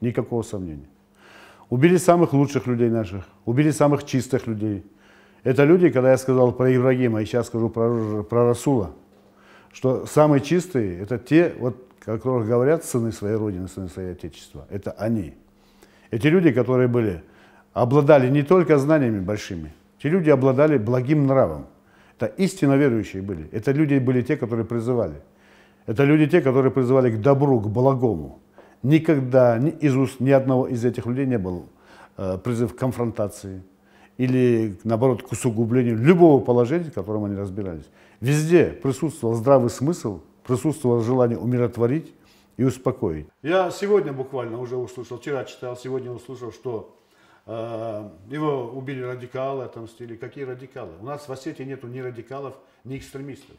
Никакого сомнения. Убили самых лучших людей наших, убили самых чистых людей. Это люди, когда я сказал про Ибрагима, и сейчас скажу про, про Расула, что самые чистые, это те, вот, о которых говорят сыны своей Родины, сыны своего Отечества. Это они. Эти люди, которые были, обладали не только знаниями большими, эти люди обладали благим нравом. Это истинно верующие были. Это люди были те, которые призывали. Это люди те, которые призывали к добру, к благому. Никогда ни из уст ни одного из этих людей не был э, призыв к конфронтации или, наоборот, к усугублению любого положения, в котором они разбирались. Везде присутствовал здравый смысл, присутствовало желание умиротворить и успокоить. Я сегодня буквально уже услышал, вчера читал, сегодня услышал, что э, его убили радикалы, отомстили. Какие радикалы? У нас в Осетии нету ни радикалов, ни экстремистов.